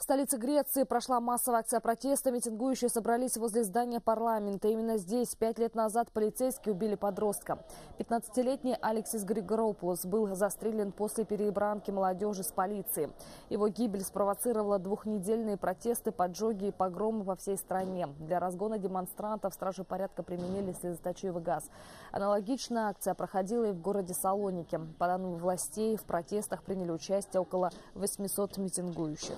В столице Греции прошла массовая акция протеста. Митингующие собрались возле здания парламента. Именно здесь пять лет назад полицейские убили подростка. 15-летний Алексис Григоропулос был застрелен после перебранки молодежи с полицией. Его гибель спровоцировала двухнедельные протесты, поджоги и погромы по всей стране. Для разгона демонстрантов стражи порядка применили слезоточивый газ. Аналогичная акция проходила и в городе Салоники. По данным властей, в протестах приняли участие около 800 митингующих.